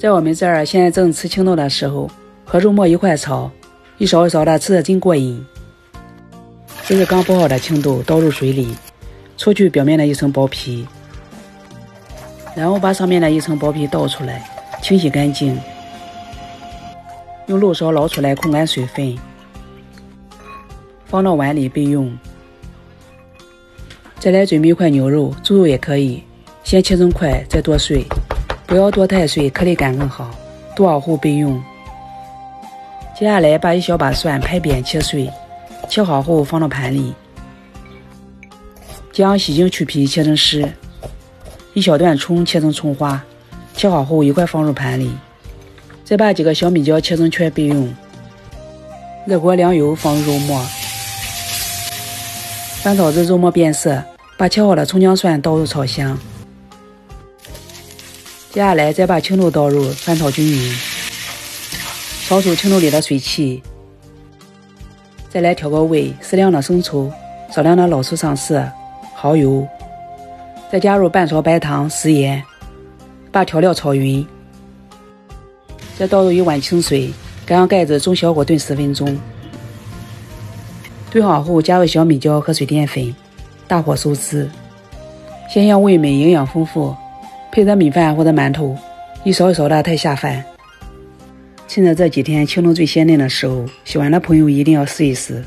在我们这儿现在正吃青豆的时候，和肉末一块炒，一勺一勺的吃的真过瘾。这是刚剥好的青豆，倒入水里，搓去表面的一层薄皮，然后把上面的一层薄皮倒出来，清洗干净，用漏勺捞出来控干水分，放到碗里备用。再来准备一块牛肉，猪肉也可以，先切成块，再剁碎，不要剁太碎，颗粒感更好。剁好后备用。接下来把一小把蒜拍扁切碎，切好后放到盘里。将洗净去皮切成丝，一小段葱切成葱花，切好后一块放入盘里。再把几个小米椒切成圈备用。热锅凉油，放入肉末，翻炒至肉末变色。把切好的葱姜蒜倒入炒香，接下来再把青豆倒入，翻炒均匀，炒出青豆里的水汽。再来调个味，适量的生抽，少量的老抽上色，蚝油，再加入半勺白糖、食盐，把调料炒匀。再倒入一碗清水，盖上盖子，中小火炖十分钟。炖好后，加入小米椒和水淀粉。大火收汁，鲜香味美，营养丰富，配着米饭或者馒头，一勺一勺的太下饭。趁着这几天青豆最鲜嫩的时候，喜欢的朋友一定要试一试。